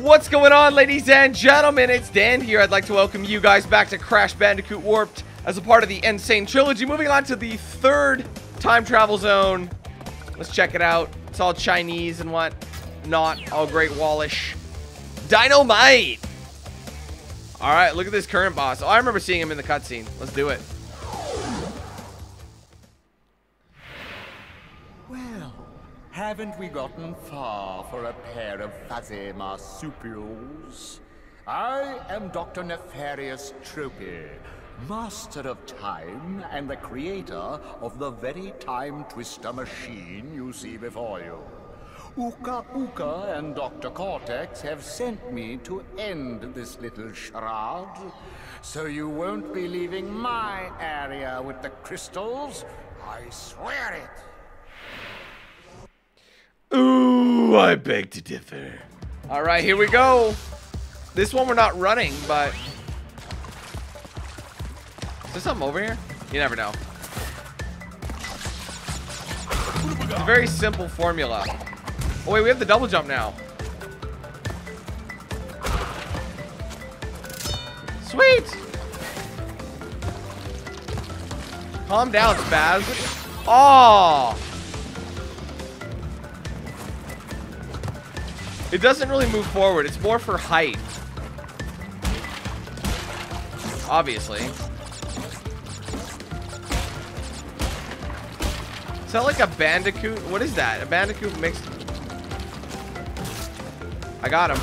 What's going on, ladies and gentlemen? It's Dan here. I'd like to welcome you guys back to Crash Bandicoot Warped as a part of the N. Sane Trilogy. Moving on to the third time travel zone. Let's check it out. It's all Chinese and what not. All Great Wallish. Dynamite! Alright, look at this current boss. Oh, I remember seeing him in the cutscene. Let's do it. Haven't we gotten far for a pair of fuzzy marsupials? I am Dr. Nefarious Tropy, master of time and the creator of the very time twister machine you see before you. Uka Uka and Dr. Cortex have sent me to end this little charade, so you won't be leaving my area with the crystals. I swear it. Ooh, I beg to differ. All right, here we go. This one we're not running, but... Is there something over here? You never know. It's a very simple formula. Oh, wait, we have the double jump now. Sweet! Calm down, Spaz. Oh! It doesn't really move forward. It's more for height. Obviously. Is that like a bandicoot? What is that? A bandicoot mixed I got him.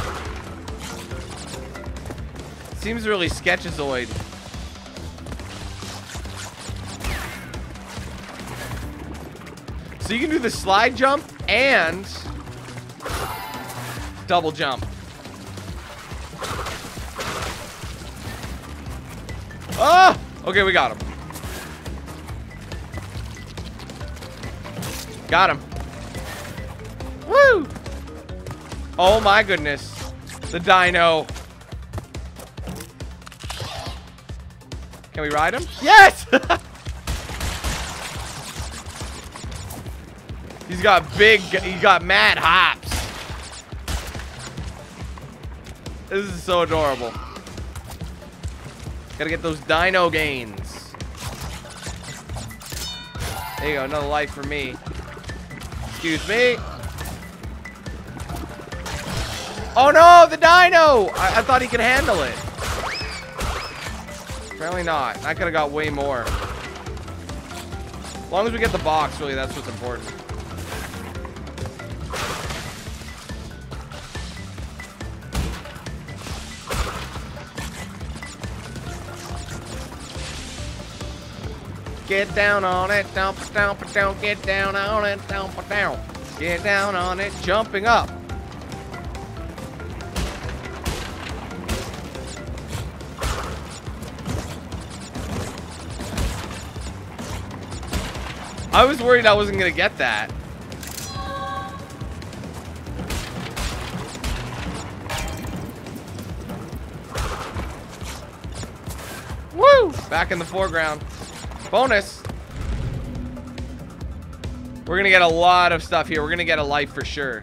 Seems really sketchazoid. So you can do the slide jump and double jump. Ah! Okay, we got him. Got him. Woo! Oh my goodness. The dino. Can we ride him? Yes! he's got big, he's got mad hops. This is so adorable. Gotta get those dino gains. There you go, another life for me. Excuse me. Oh no, the dino! I, I thought he could handle it. Apparently not. I could have got way more. As long as we get the box, really, that's what's important. Get down on it, dump dump don't get down on it, dump down. Get down on it, jumping up. I was worried I wasn't gonna get that. Woo! Back in the foreground. Bonus. We're gonna get a lot of stuff here. We're gonna get a life for sure.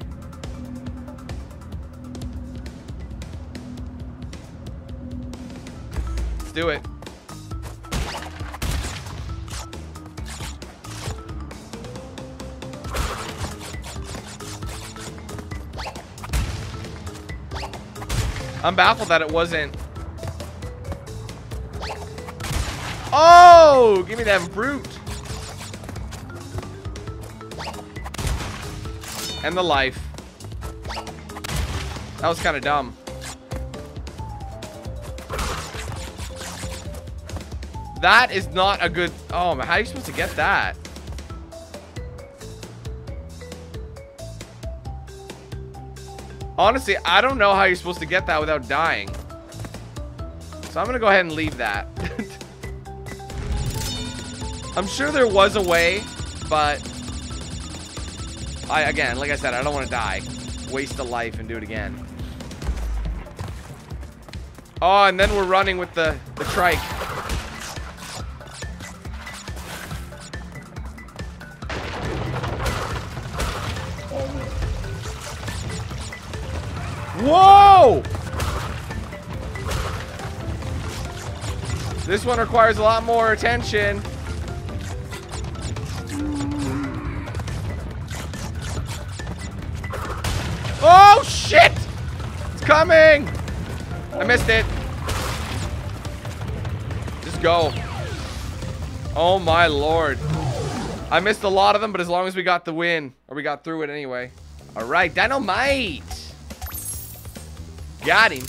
Let's do it. I'm baffled that it wasn't. Oh, give me that brute. And the life. That was kind of dumb. That is not a good... Oh, man, how are you supposed to get that? Honestly, I don't know how you're supposed to get that without dying. So I'm going to go ahead and leave that. I'm sure there was a way, but... I Again, like I said, I don't want to die. Waste a life and do it again. Oh, and then we're running with the, the trike. Whoa! This one requires a lot more attention. Coming! I missed it. Just go. Oh, my lord. I missed a lot of them, but as long as we got the win, or we got through it anyway. All right, dynamite. Got him.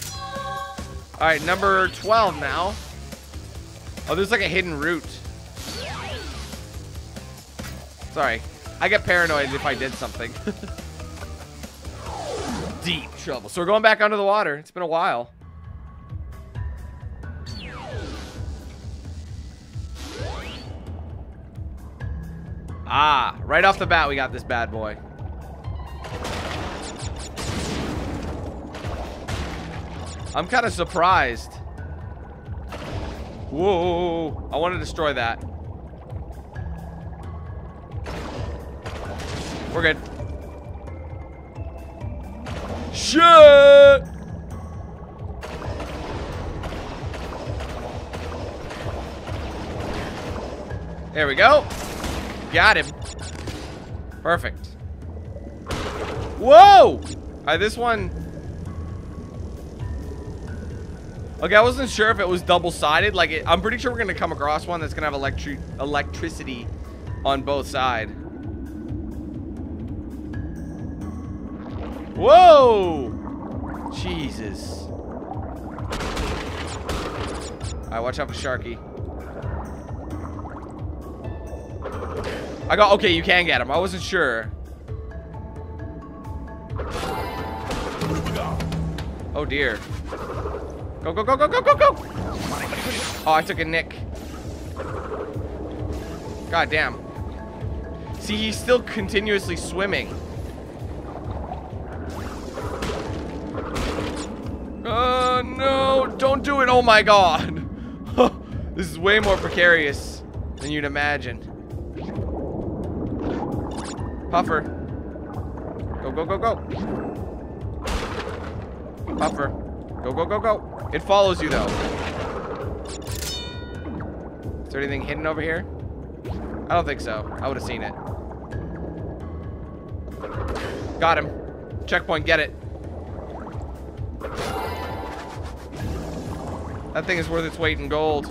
All right, number 12 now. Oh, there's like a hidden route. Sorry. I get paranoid if I did something. Deep trouble. So we're going back under the water. It's been a while. Ah, right off the bat, we got this bad boy. I'm kind of surprised. Whoa, I want to destroy that. We're good. Shit! There we go. Got him. Perfect. Whoa! Right, this one... Okay, I wasn't sure if it was double-sided. Like, it, I'm pretty sure we're going to come across one that's going to have electric electricity on both sides. Whoa! Jesus. Alright, watch out for Sharky. I got, okay, you can get him. I wasn't sure. Oh dear. Go, go, go, go, go, go, go! Oh, I took a nick. God damn. See, he's still continuously swimming. No, don't do it. Oh my god. this is way more precarious than you'd imagine. Puffer. Go, go, go, go. Puffer. Go, go, go, go. It follows you, though. Is there anything hidden over here? I don't think so. I would have seen it. Got him. Checkpoint, get it. That thing is worth its weight in gold.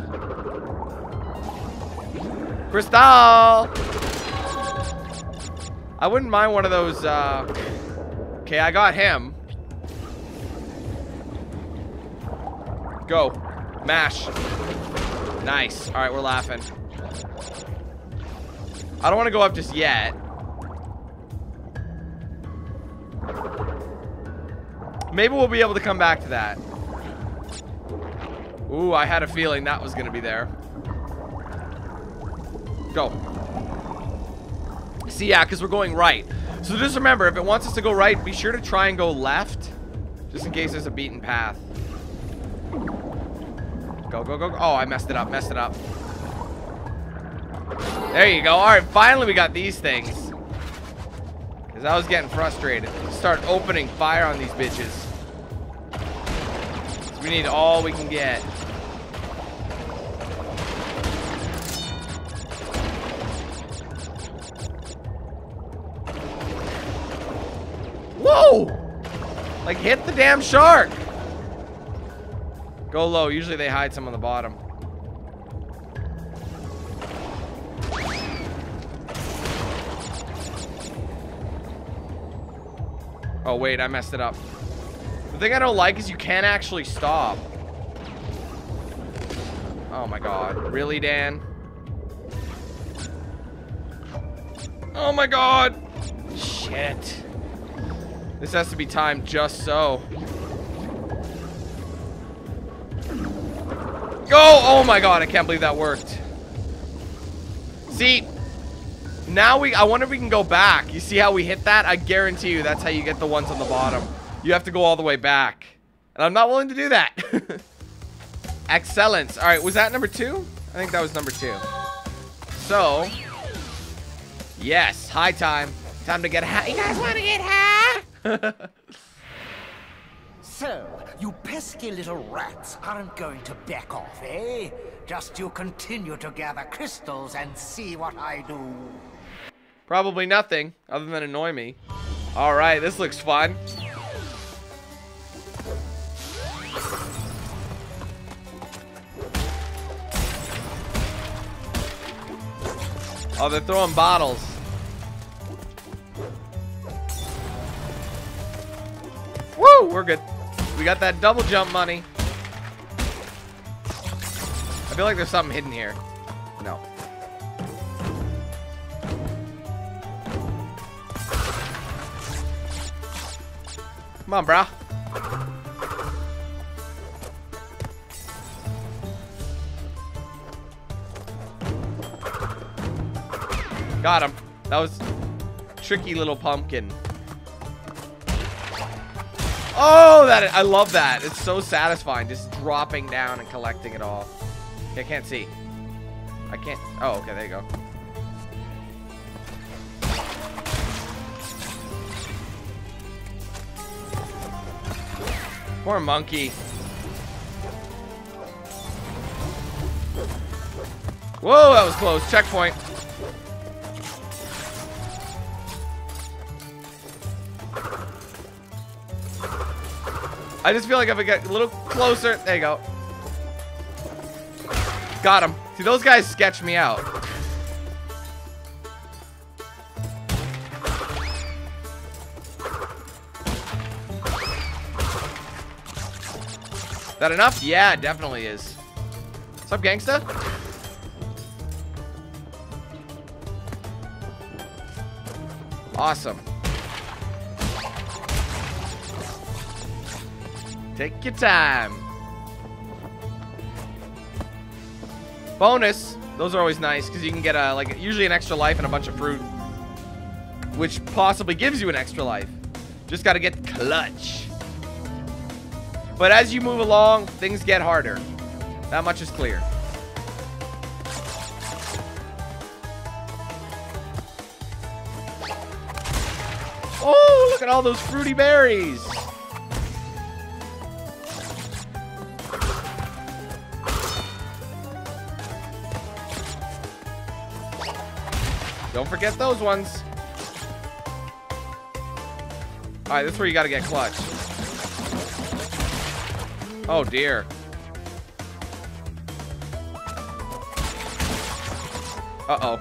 Crystal! I wouldn't mind one of those, uh... Okay, I got him. Go. Mash. Nice. Alright, we're laughing. I don't want to go up just yet. Maybe we'll be able to come back to that. Ooh, I had a feeling that was going to be there. Go. See, yeah, because we're going right. So just remember, if it wants us to go right, be sure to try and go left. Just in case there's a beaten path. Go, go, go. Oh, I messed it up, messed it up. There you go. All right, finally we got these things. Because I was getting frustrated. Start opening fire on these bitches. We need all we can get. Like, hit the damn shark! Go low. Usually they hide some on the bottom. Oh, wait. I messed it up. The thing I don't like is you can't actually stop. Oh, my God. Really, Dan? Oh, my God. Shit. This has to be timed just so. Go! Oh my god, I can't believe that worked. See, now we, I wonder if we can go back. You see how we hit that? I guarantee you that's how you get the ones on the bottom. You have to go all the way back. And I'm not willing to do that. Excellence. All right, was that number two? I think that was number two. So, yes, high time. Time to get high. You guys want to get high? So, you pesky little rats aren't going to back off, eh? Just you continue to gather crystals and see what I do. Probably nothing other than annoy me. All right, this looks fun. Oh, they're throwing bottles. Woo, we're good. We got that double jump money. I feel like there's something hidden here. No. Come on, brah. Got him. That was tricky little pumpkin. Oh, that I love that. It's so satisfying, just dropping down and collecting it all. I can't see. I can't. Oh, okay, there you go. Poor monkey. Whoa, that was close. Checkpoint. I just feel like if I get a little closer, there you go. Got him. See, those guys sketch me out. That enough? Yeah, definitely is. What's up, gangsta? Awesome. Take your time. Bonus. Those are always nice because you can get a like usually an extra life and a bunch of fruit, which possibly gives you an extra life. Just got to get clutch. But as you move along, things get harder. That much is clear. Oh, look at all those fruity berries. Don't forget those ones. Alright, this is where you gotta get clutch. Oh dear. Uh-oh.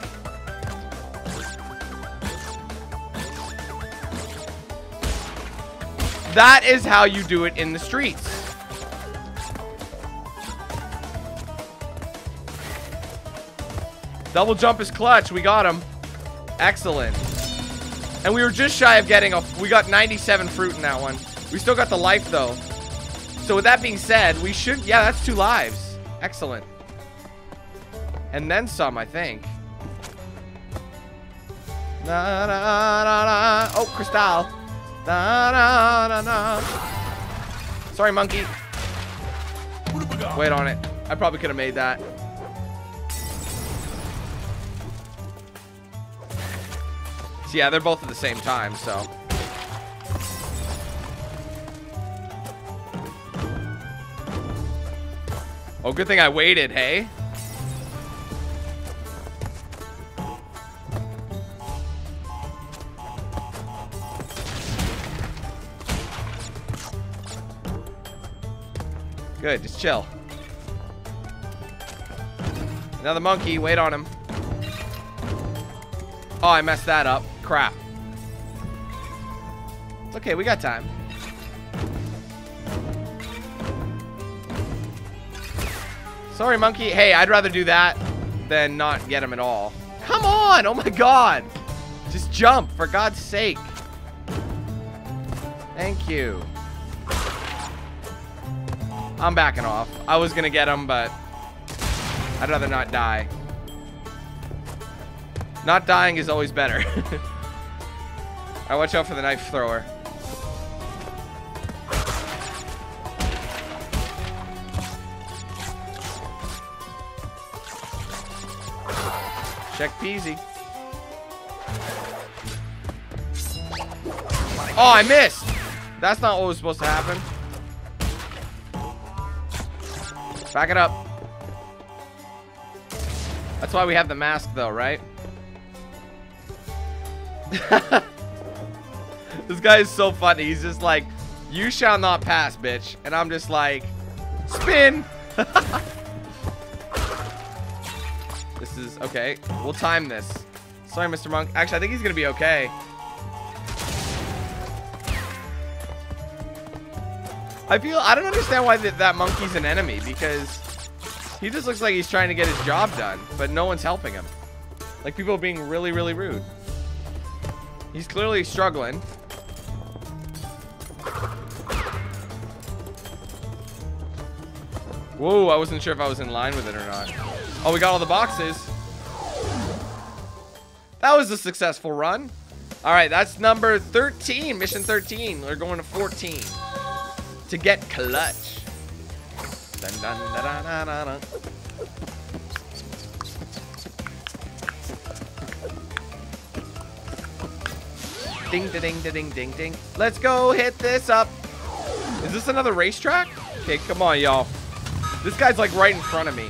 That is how you do it in the streets. Double jump is clutch. We got him. Excellent. And we were just shy of getting a... We got 97 fruit in that one. We still got the life, though. So with that being said, we should... Yeah, that's two lives. Excellent. And then some, I think. Na, na, na, oh, Crystal. Sorry, monkey. Wait on it. I probably could have made that. So yeah, they're both at the same time, so. Oh, good thing I waited, hey? Good, just chill. Another monkey, wait on him. Oh, I messed that up. Crap. It's okay, we got time. Sorry, monkey. Hey, I'd rather do that than not get him at all. Come on! Oh my god! Just jump, for God's sake. Thank you. I'm backing off. I was gonna get him, but I'd rather not die. Not dying is always better. I watch out for the knife thrower. Check peasy. Oh, I missed. That's not what was supposed to happen. Back it up. That's why we have the mask, though, right? guy is so funny. He's just like, you shall not pass, bitch. And I'm just like, spin. this is, okay. We'll time this. Sorry, Mr. Monk. Actually, I think he's going to be okay. I feel, I don't understand why th that monkey's an enemy because he just looks like he's trying to get his job done, but no one's helping him. Like people are being really, really rude. He's clearly struggling. Whoa, I wasn't sure if I was in line with it or not. Oh, we got all the boxes. That was a successful run. All right, that's number 13, mission 13. We're going to 14 to get clutch. Dun, dun, dun, Ding, da, ding, da, ding, ding, ding. Let's go hit this up. Is this another racetrack? Okay, come on, y'all. This guy's like right in front of me.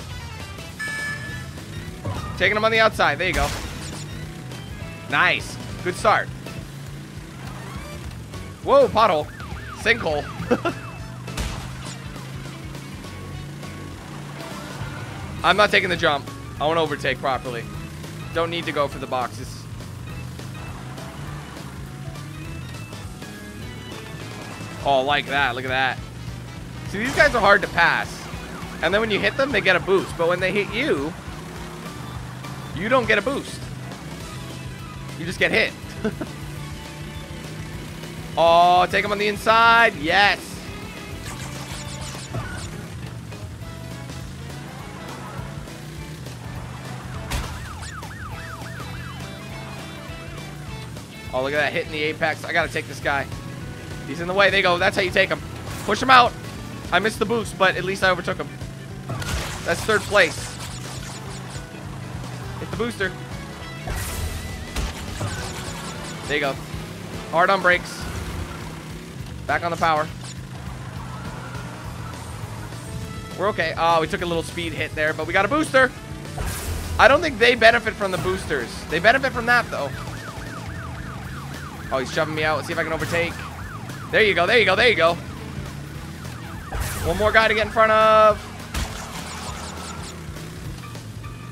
Taking him on the outside. There you go. Nice. Good start. Whoa, pothole. Sinkhole. I'm not taking the jump. I want to overtake properly. Don't need to go for the boxes. Oh, like that. Look at that. See, these guys are hard to pass. And then when you hit them, they get a boost. But when they hit you, you don't get a boost. You just get hit. oh, take them on the inside. Yes. Oh, look at that hitting the apex. I gotta take this guy. He's in the way. There you go. That's how you take him. Push him out. I missed the boost, but at least I overtook him. That's third place. Hit the booster. There you go. Hard on brakes. Back on the power. We're okay. Oh, we took a little speed hit there, but we got a booster. I don't think they benefit from the boosters. They benefit from that, though. Oh, he's shoving me out. Let's see if I can overtake. There you go. There you go. There you go. One more guy to get in front of.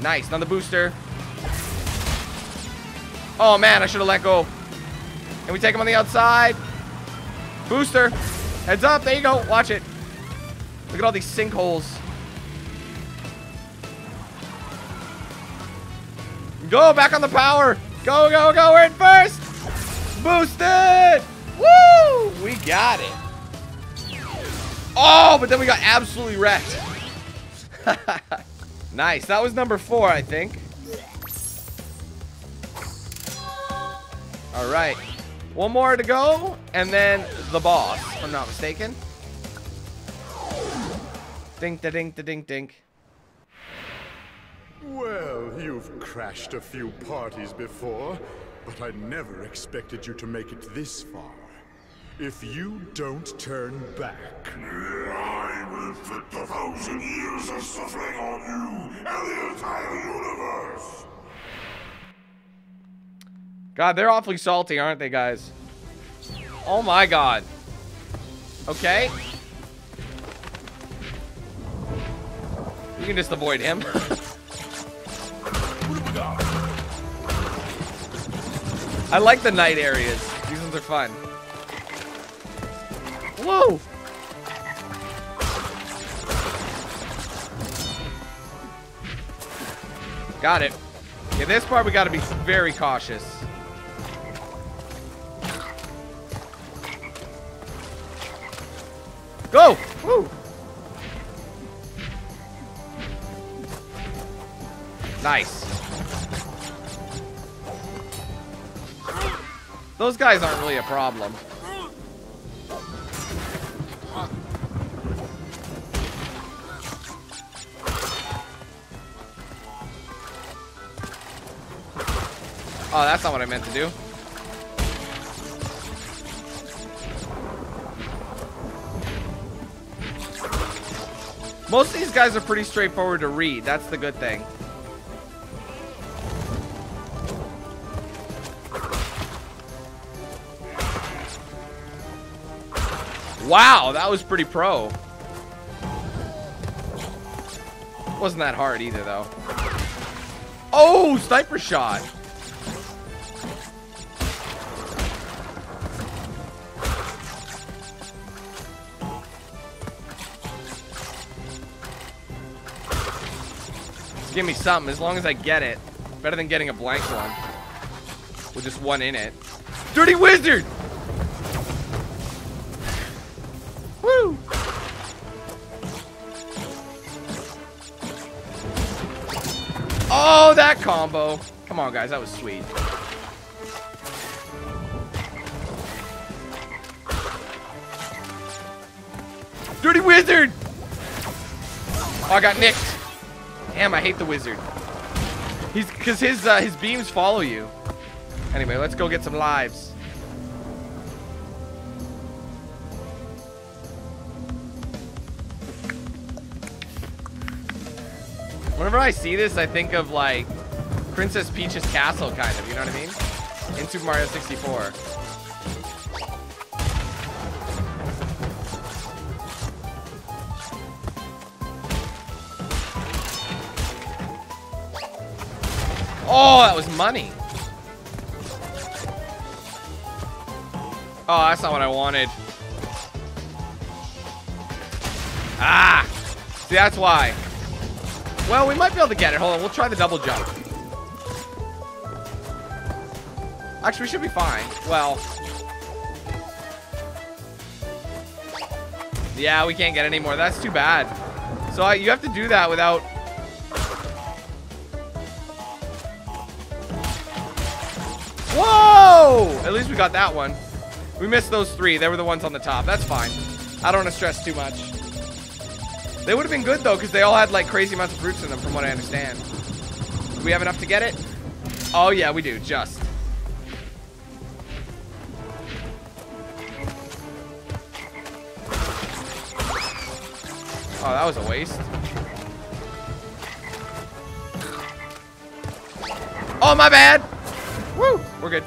Nice. Another booster. Oh, man. I should have let go. And we take him on the outside. Booster. Heads up. There you go. Watch it. Look at all these sinkholes. Go. Back on the power. Go, go, go. We're in first. Boosted. Woo! We got it. Oh, but then we got absolutely wrecked. nice. That was number four, I think. All right. One more to go, and then the boss, if I'm not mistaken. Dink, da, dink, da, dink, dink. Well, you've crashed a few parties before, but I never expected you to make it this far. If you don't turn back... I will inflict a thousand years of suffering on you and the entire universe! God, they're awfully salty, aren't they, guys? Oh my god. Okay. You can just avoid him. I like the night areas. These ones are fun. Whoa! Got it. In this part we gotta be very cautious. Go! Woo! Nice. Those guys aren't really a problem. Oh, that's not what I meant to do. Most of these guys are pretty straightforward to read. That's the good thing. Wow, that was pretty pro. Wasn't that hard either, though. Oh, sniper shot. Give me something, as long as I get it. Better than getting a blank one. With just one in it. Dirty Wizard! Woo! Oh, that combo. Come on, guys. That was sweet. Dirty Wizard! Oh, I got nicked. Damn, I hate the Wizard. He's because his uh, his beams follow you. Anyway, let's go get some lives. Whenever I see this, I think of like Princess Peach's castle, kind of. You know what I mean? In Super Mario 64. Oh, that was money. Oh, that's not what I wanted. Ah! See, that's why. Well, we might be able to get it. Hold on, we'll try the double jump. Actually, we should be fine. Well. Yeah, we can't get any more. That's too bad. So I, you have to do that without... Whoa! At least we got that one. We missed those three. They were the ones on the top. That's fine. I don't want to stress too much. They would have been good, though, because they all had, like, crazy amounts of fruits in them, from what I understand. Do we have enough to get it? Oh, yeah, we do. Just. Oh, that was a waste. Oh, my bad. Woo! We're good.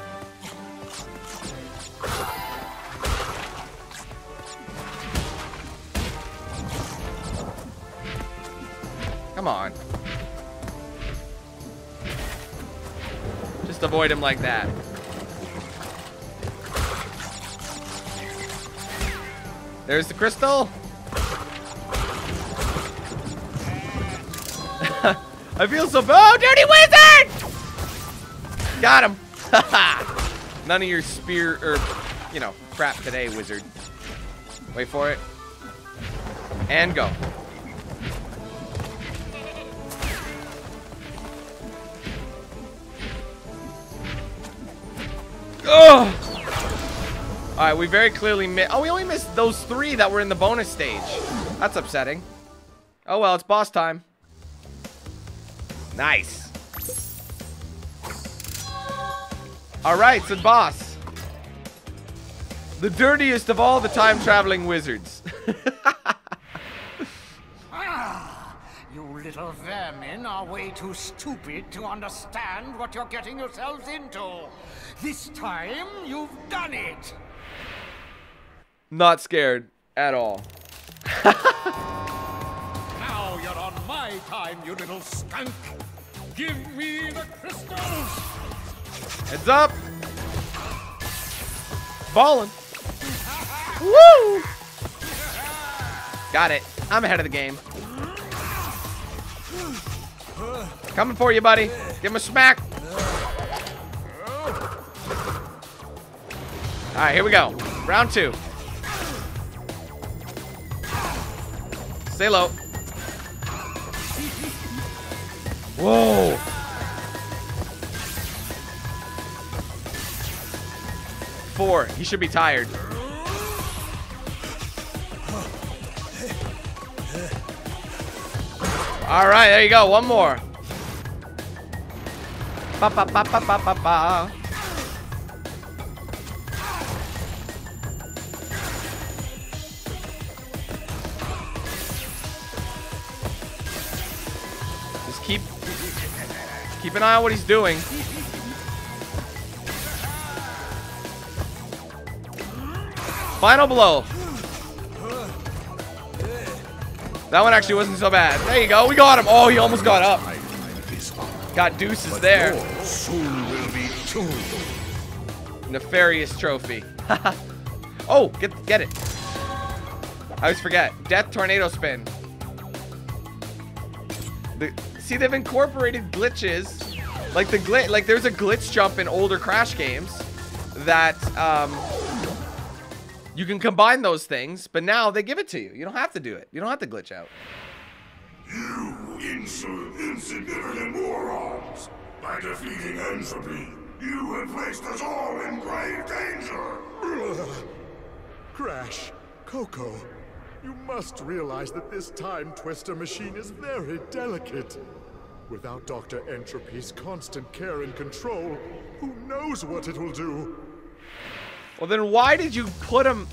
Come on. Just avoid him like that. There's the crystal. I feel so bad. Oh, dirty wizard! Got him. None of your spear or, you know, crap today, wizard. Wait for it. And go. Oh! Alright, we very clearly missed. Oh, we only missed those three that were in the bonus stage. That's upsetting. Oh well, it's boss time. Nice. Alright, so boss. The dirtiest of all the time-traveling wizards. Ah, you little vermin are way too stupid to understand what you're getting yourselves into. This time, you've done it. Not scared at all. Now you're on my time, you little skunk. Give me the crystals. Heads up. Ballin'. Woo! Got it. I'm ahead of the game. Coming for you, buddy. Give him a smack. All right, here we go. Round two. Stay low. Whoa. Four. He should be tired. All right, there you go. One more. Ba ba ba ba ba ba ba. keep keep an eye on what he's doing. Final blow. That one actually wasn't so bad. There you go. We got him. Oh, he almost got up. Got deuces there. Soon will be too. Nefarious Tropy. oh, get get it. I always forget. Death tornado spin. The, see, they've incorporated glitches. Like the glitch, like there's a glitch jump in older Crash games that um, you can combine those things, but now they give it to you. You don't have to do it. You don't have to glitch out. You insolent, insignificant morons! By defeating N. Tropy, you have placed us all in grave danger! Crash, Coco, you must realize that this time twister machine is very delicate. Without Dr. N. Tropy's constant care and control, who knows what it will do? Well, then why did you put him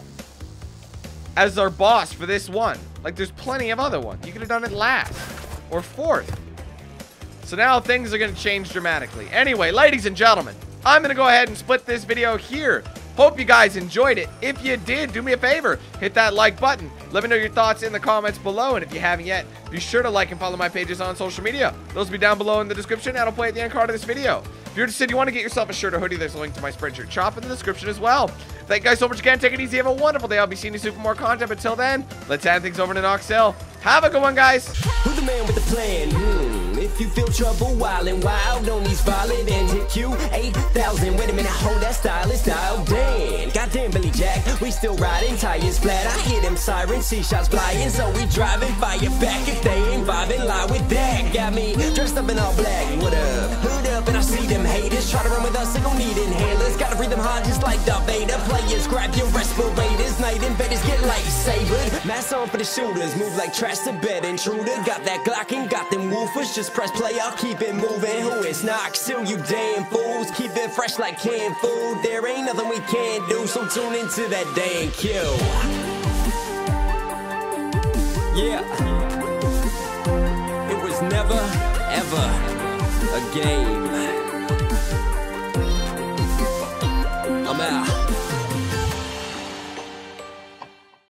as our boss for this one? Like, there's plenty of other ones. You could have done it last or fourth. So now things are going to change dramatically. Anyway, ladies and gentlemen, I'm going to go ahead and split this video here. Hope you guys enjoyed it. If you did, do me a favor. Hit that like button. Let me know your thoughts in the comments below. And if you haven't yet, be sure to like and follow my pages on social media. Those will be down below in the description. And I'll play at the end card of this video. If you're interested, you want to get yourself a shirt or hoodie, there's a link to my Spreadshirt shop in the description as well. Thank you guys so much again. Take it easy. Have a wonderful day. I'll be seeing you soon for more content. But till then, let's hand things over to Noxel. Have a good one, guys. Who's the man with the plan? Hmm. If you feel trouble wild and wild on these violent and hit you 8,000. Wait a minute, hold that stylist style. Damn, goddamn Billy Jack. We still riding tires flat. I hear them sirens, see shots flying. So we driving fire back if they ain't vibing. Lie with that. Got me dressed up in all black. What up? Hood up and I see them haters. Try to run with us, they gon' need inhalers. Gotta breathe them hard just like Darth Vader. Players, grab your respirators. Night invaders get lightsabered. Mask on for the shooters. Move like trash to bed intruder. Got that Glock and got them woofers. Just press play, I'll keep it moving. Who is not still you damn fools? Keep it fresh like canned food. There ain't nothing we can't do, so tune into that damn kill. Yeah. It was never, ever a game.